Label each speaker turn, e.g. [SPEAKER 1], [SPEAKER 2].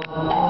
[SPEAKER 1] Oh,